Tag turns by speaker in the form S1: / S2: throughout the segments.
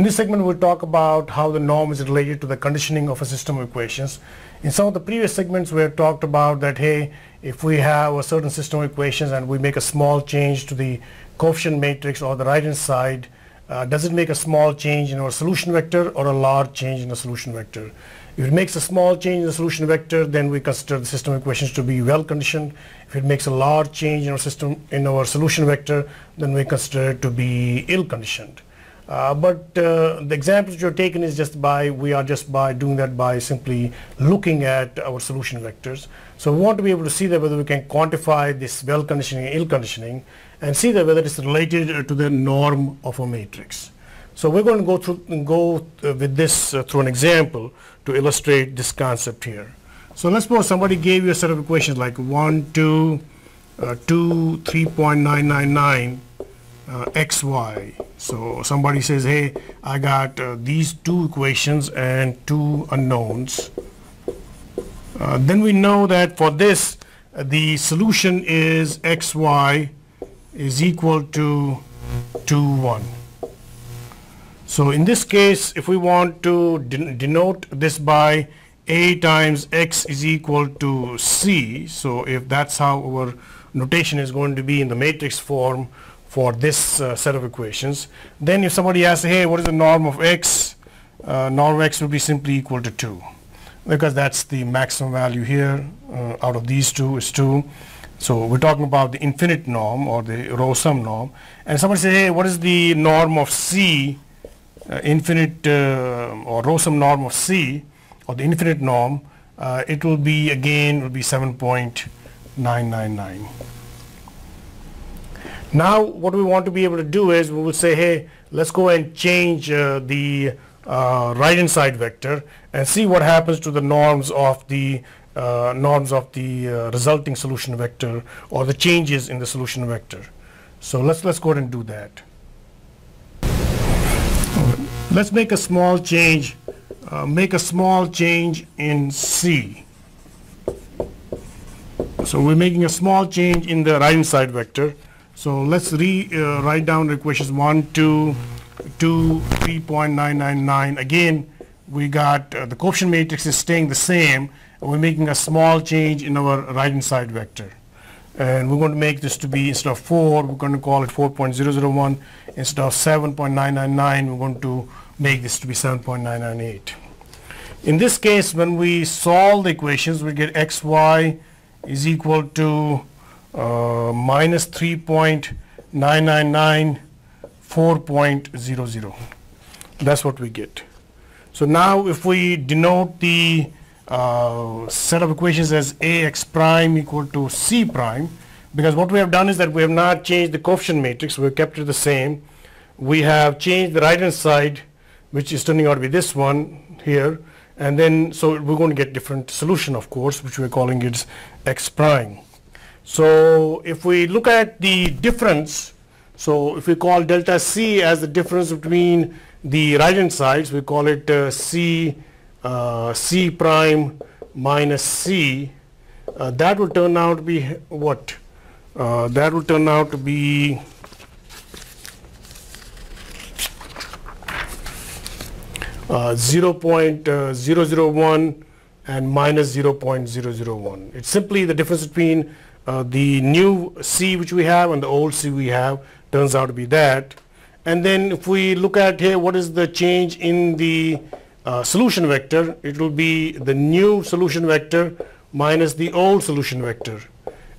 S1: In this segment, we'll talk about how the norm is related to the conditioning of a system of equations. In some of the previous segments, we have talked about that, hey, if we have a certain system of equations and we make a small change to the coefficient matrix or the right-hand side, uh, does it make a small change in our solution vector or a large change in the solution vector? If it makes a small change in the solution vector, then we consider the system of equations to be well conditioned. If it makes a large change in our system in our solution vector, then we consider it to be ill conditioned. Uh, but uh, the examples you're taking is just by, we are just by doing that by simply looking at our solution vectors. So we want to be able to see that whether we can quantify this well conditioning and ill conditioning and see that whether it's related to the norm of a matrix. So we're going to go through go uh, with this uh, through an example to illustrate this concept here. So let's suppose somebody gave you a set of equations like 1, 2, uh, 2, 3.999 uh, xy. So somebody says, hey, I got uh, these two equations and two unknowns. Uh, then we know that for this, uh, the solution is xy is equal to 2, 1. So in this case, if we want to de denote this by a times x is equal to c, so if that's how our notation is going to be in the matrix form, for this uh, set of equations. Then if somebody asks, hey, what is the norm of x? Uh, norm of x will be simply equal to 2 because that's the maximum value here uh, out of these two is 2. So we're talking about the infinite norm or the row sum norm. And somebody says, hey, what is the norm of c, uh, infinite uh, or row sum norm of c or the infinite norm? Uh, it will be again will be 7.999. Now what we want to be able to do is we will say, hey, let's go and change uh, the uh, right hand side vector and see what happens to the norms of the uh, norms of the uh, resulting solution vector or the changes in the solution vector. So let's let's go ahead and do that. Let's make a small change. Uh, make a small change in C. So we're making a small change in the right hand side vector. So let's re, uh, write down the equations 1, 2, 2, 3.999. Again, we got uh, the coefficient matrix is staying the same. We're making a small change in our right-hand side vector. And we're going to make this to be, instead of 4, we're going to call it 4.001. Instead of 7.999, we're going to make this to be 7.998. In this case, when we solve the equations, we get xy is equal to minus 3.999 4.00 that's what we get. So now if we denote the uh, set of equations as ax prime equal to c prime because what we have done is that we have not changed the coefficient matrix we have kept it the same. We have changed the right hand side which is turning out to be this one here and then so we're going to get different solution of course which we're calling it x prime so if we look at the difference, so if we call delta C as the difference between the right hand sides, we call it uh, C, uh, C prime minus C, uh, that will turn out to be what? Uh, that will turn out to be uh, 0.001 and minus 0.001. It's simply the difference between uh, the new C which we have and the old C we have turns out to be that. And then if we look at here what is the change in the uh, solution vector, it will be the new solution vector minus the old solution vector.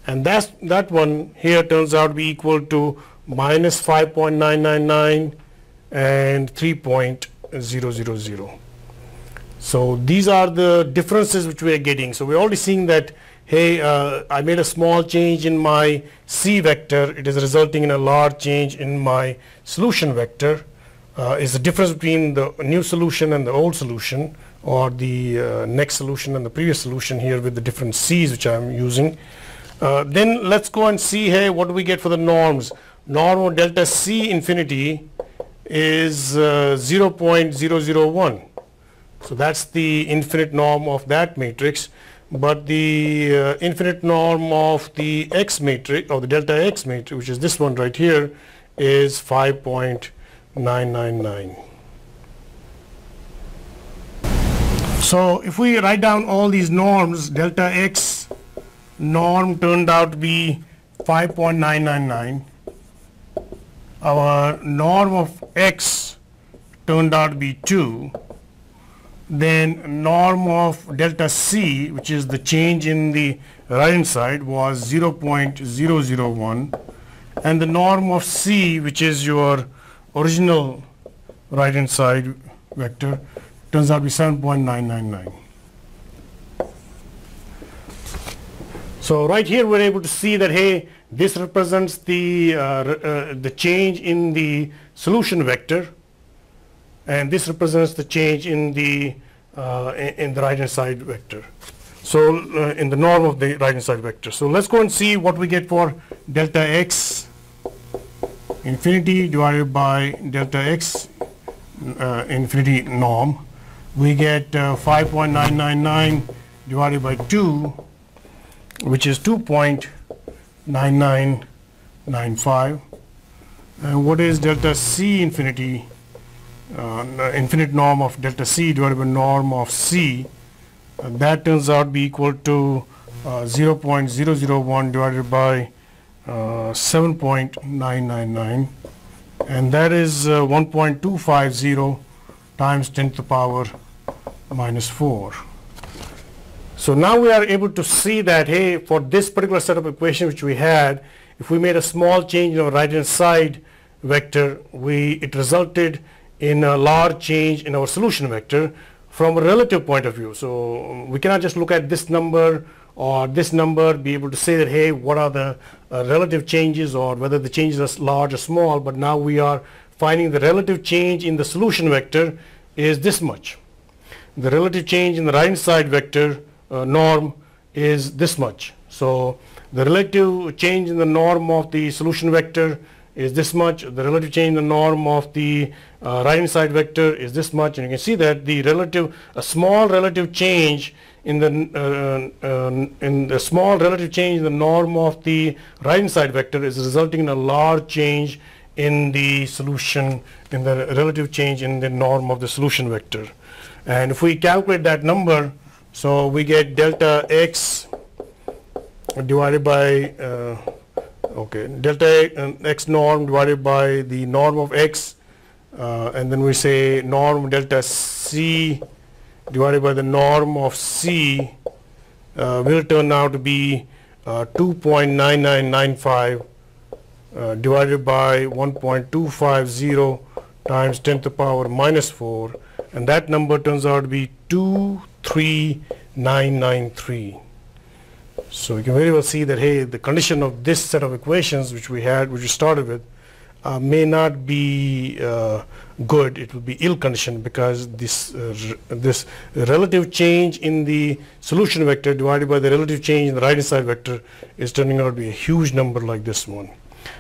S1: And that's, that one here turns out to be equal to minus 5.999 and 3.000. So these are the differences which we are getting. So we're already seeing that hey, uh, I made a small change in my C vector, it is resulting in a large change in my solution vector. Uh, is the difference between the new solution and the old solution or the uh, next solution and the previous solution here with the different C's which I'm using. Uh, then let's go and see, hey, what do we get for the norms? Norm of delta C infinity is uh, 0.001. So that's the infinite norm of that matrix but the uh, infinite norm of the X matrix of the delta X matrix which is this one right here is 5.999. So if we write down all these norms delta X norm turned out to be 5.999 our norm of X turned out to be 2 then norm of delta c, which is the change in the right hand side, was 0.001. And the norm of c, which is your original right hand side vector, turns out to be 7.999. So right here we're able to see that hey this represents the uh, uh, the change in the solution vector and this represents the change in the uh, in the right hand side vector. So uh, in the norm of the right hand side vector. So let's go and see what we get for delta x infinity divided by delta x uh, infinity norm we get uh, 5.999 divided by 2 which is 2.9995 and what is delta c infinity uh, infinite norm of delta c divided by norm of c uh, that turns out to be equal to uh, 0.001 divided by uh, 7.999 and that is uh, 1.250 times 10 to the power minus 4. So now we are able to see that, hey, for this particular set of equations which we had, if we made a small change in our right-hand side vector, we, it resulted in a large change in our solution vector from a relative point of view. So we cannot just look at this number or this number, be able to say that, hey, what are the uh, relative changes or whether the changes are large or small, but now we are finding the relative change in the solution vector is this much. The relative change in the right side vector uh, norm is this much. So the relative change in the norm of the solution vector is this much. The relative change in the norm of the uh, right side vector is this much. And you can see that the relative, a small relative change in the uh, uh, in the small relative change in the norm of the right hand side vector is resulting in a large change in the solution in the relative change in the norm of the solution vector and if we calculate that number so we get delta x divided by uh, okay. Delta uh, x norm divided by the norm of x uh, and then we say norm delta c divided by the norm of c uh, will turn out to be uh, 2.9995 uh, divided by 1.250 times 10 to the power minus 4 and that number turns out to be 23993 so you can very well see that hey the condition of this set of equations which we had which we started with uh, may not be uh, good. It will be ill conditioned because this uh, this relative change in the solution vector divided by the relative change in the right hand side vector is turning out to be a huge number like this one.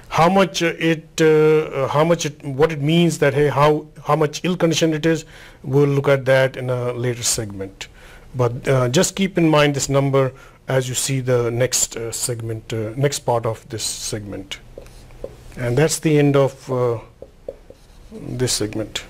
S1: How much it uh, how much it what it means that hey how how much ill conditioned it is we'll look at that in a later segment. But uh, just keep in mind this number as you see the next uh, segment uh, next part of this segment. And that's the end of uh, this segment